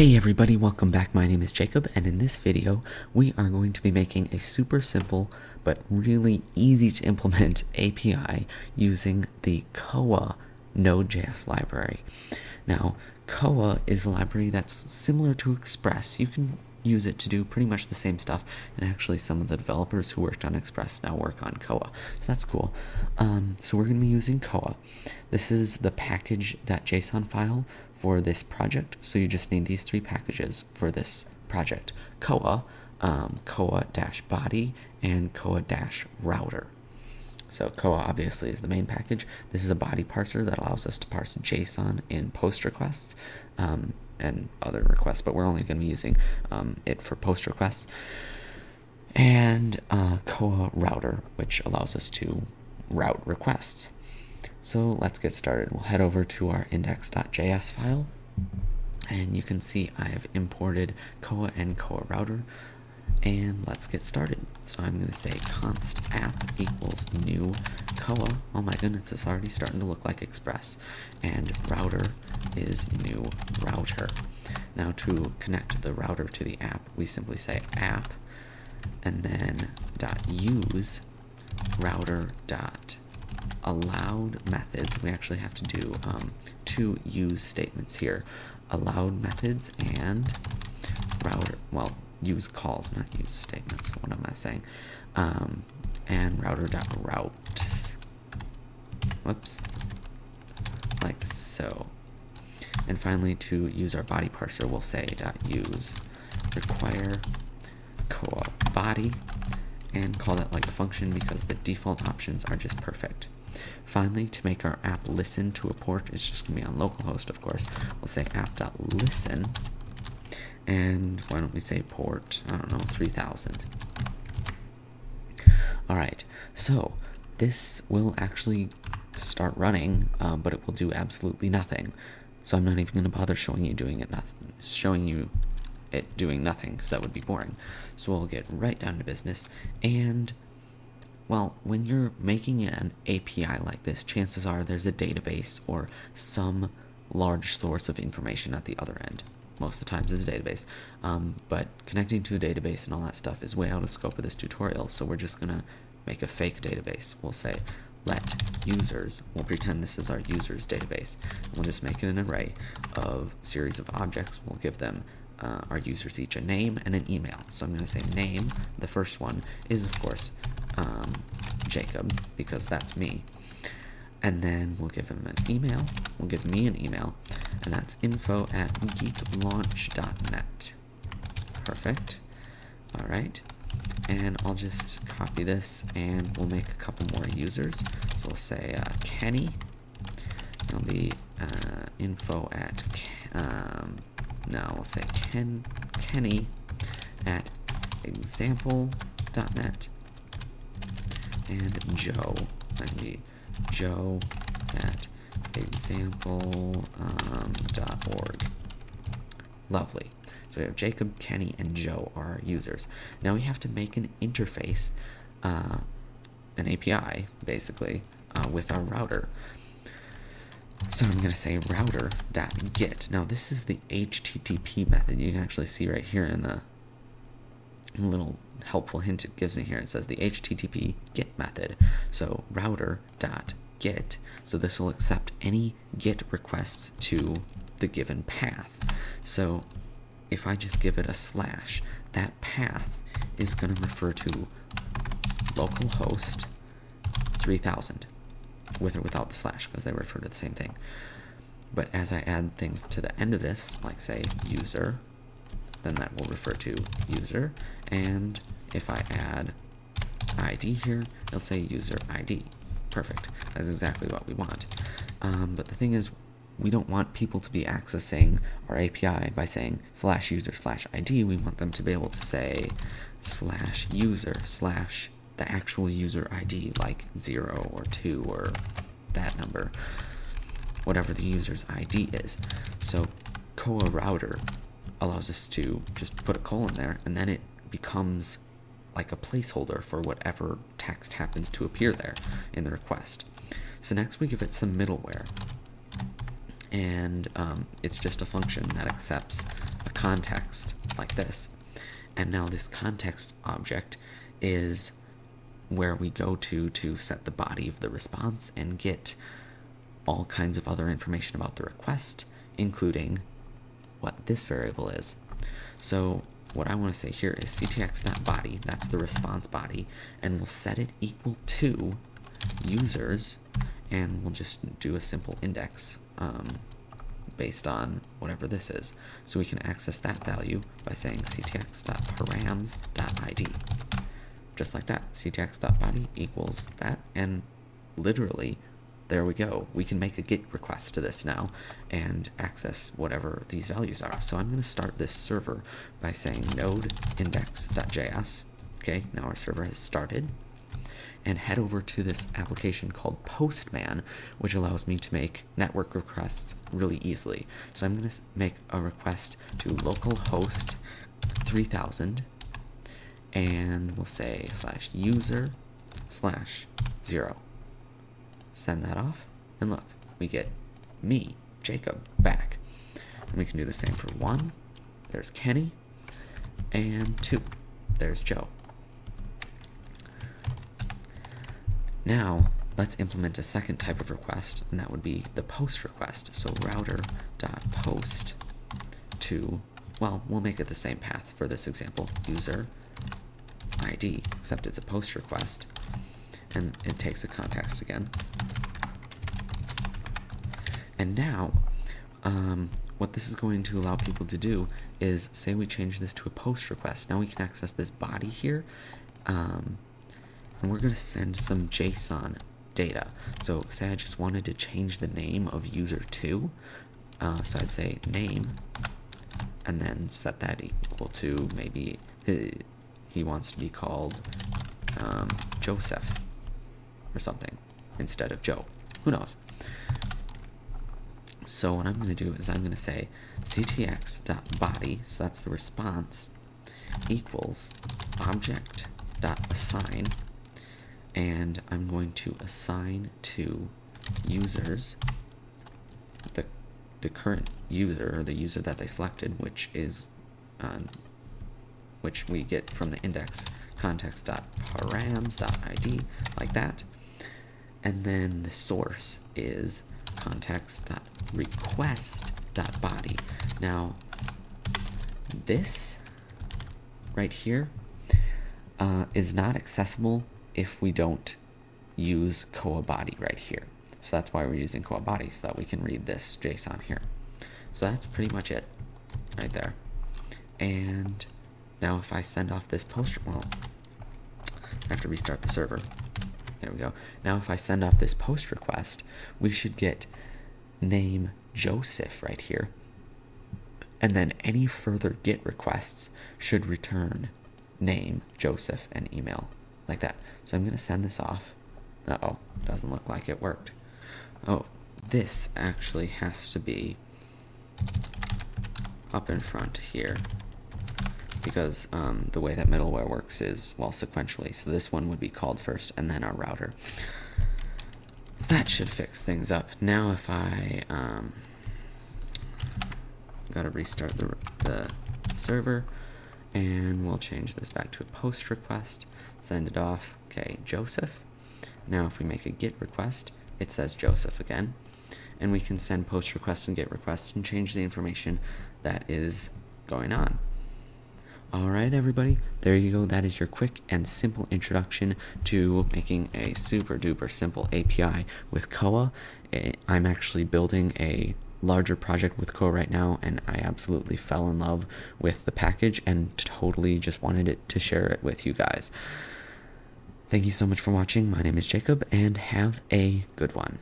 Hey everybody, welcome back. My name is Jacob, and in this video, we are going to be making a super simple but really easy to implement API using the Koa Node.js library. Now, Koa is a library that's similar to Express. You can use it to do pretty much the same stuff, and actually, some of the developers who worked on Express now work on Koa, so that's cool. Um, so, we're going to be using Koa. This is the package.json file for this project. So you just need these three packages for this project Koa, um, dash body, and dash router. So Koa obviously is the main package. This is a body parser that allows us to parse JSON in post requests um, and other requests, but we're only going to be using um, it for post requests. And uh, Koa router, which allows us to route requests. So let's get started. We'll head over to our index.js file and you can see I've imported Koa and Koa router and let's get started. So I'm going to say const app equals new Koa. Oh my goodness, it's already starting to look like Express. And router is new router. Now to connect the router to the app, we simply say app and then dot use router dot allowed methods, we actually have to do um, two use statements here. Allowed methods and router, well, use calls, not use statements. What am I saying? Um, and router.routes. Whoops. Like so. And finally, to use our body parser, we'll say dot use require koa body and call that like a function because the default options are just perfect. Finally, to make our app listen to a port, it's just going to be on localhost, of course. We'll say app.listen. And why don't we say port, I don't know, 3000. All right, so this will actually start running, um, but it will do absolutely nothing. So I'm not even going to bother showing you doing it nothing, showing you it doing nothing because that would be boring. So we'll get right down to business and well, when you're making an API like this, chances are there's a database or some large source of information at the other end. Most of the times it's a database. Um, but connecting to a database and all that stuff is way out of scope of this tutorial, so we're just going to make a fake database. We'll say let users, we'll pretend this is our users database. We'll just make it an array of series of objects. We'll give them uh, our users each a name and an email. So I'm going to say name, the first one, is of course um, Jacob because that's me. And then we'll give him an email. We'll give me an email, and that's info at geeklaunch.net. Perfect. All right. And I'll just copy this and we'll make a couple more users. So we'll say uh, Kenny. It'll be uh, info at, um, no, we'll say Ken, Kenny at example.net and Joe. Let me Joe at example.org. Um, Lovely. So we have Jacob, Kenny, and Joe are our users. Now we have to make an interface, uh, an API, basically, uh, with our router. So I'm going to say router.get. Now this is the HTTP method. You can actually see right here in the little helpful hint it gives me here. It says the HTTP GET method. So router dot get. So this will accept any GET requests to the given path. So if I just give it a slash, that path is going to refer to localhost 3000 with or without the slash because they refer to the same thing. But as I add things to the end of this, like say user then that will refer to user. And if I add ID here, it'll say user ID. Perfect. That's exactly what we want. Um, but the thing is, we don't want people to be accessing our API by saying slash user slash ID. We want them to be able to say slash user slash the actual user ID, like zero or two or that number, whatever the user's ID is. So Koa router allows us to just put a colon there and then it becomes like a placeholder for whatever text happens to appear there in the request. So next we give it some middleware and um, it's just a function that accepts a context like this. And now this context object is where we go to to set the body of the response and get all kinds of other information about the request, including what this variable is. So what I want to say here is ctx.body, that's the response body, and we'll set it equal to users, and we'll just do a simple index um, based on whatever this is. So we can access that value by saying ctx.params.id. Just like that, ctx.body equals that, and literally there we go. We can make a GET request to this now and access whatever these values are. So I'm going to start this server by saying node index.js. Okay, now our server has started. And head over to this application called Postman, which allows me to make network requests really easily. So I'm going to make a request to localhost 3000 and we'll say slash user slash zero send that off, and look, we get me, Jacob, back. And we can do the same for one. There's Kenny. And two. There's Joe. Now, let's implement a second type of request, and that would be the post request. So router.post to, well, we'll make it the same path for this example, user ID, except it's a post request and it takes the context again. And now, um, what this is going to allow people to do is say we change this to a post request. Now we can access this body here, um, and we're going to send some JSON data. So say I just wanted to change the name of user 2. Uh, so I'd say name, and then set that equal to maybe uh, he wants to be called um, Joseph or something instead of Joe. Who knows? So what I'm going to do is I'm going to say ctx.body, so that's the response, equals object.assign, and I'm going to assign to users the the current user or the user that they selected, which is uh, which we get from the index context.params.id like that and then the source is context.request.body. Now, this right here uh, is not accessible if we don't use koa body right here. So that's why we're using koa body so that we can read this JSON here. So that's pretty much it right there. And now if I send off this post, well, I have to restart the server. There we go. Now if I send off this post request, we should get name Joseph right here. And then any further GET requests should return name Joseph and email like that. So I'm going to send this off. Uh oh, doesn't look like it worked. Oh, this actually has to be up in front here because um, the way that middleware works is, well, sequentially. So this one would be called first and then our router. That should fix things up. Now if I, um, gotta restart the, the server and we'll change this back to a post request, send it off. Okay, Joseph. Now if we make a GET request, it says Joseph again. And we can send post requests and GET requests and change the information that is going on. Alright, everybody, there you go. That is your quick and simple introduction to making a super duper simple API with Koa. Eh, I'm actually building a larger project with Koa right now, and I absolutely fell in love with the package and totally just wanted it to share it with you guys. Thank you so much for watching. My name is Jacob, and have a good one.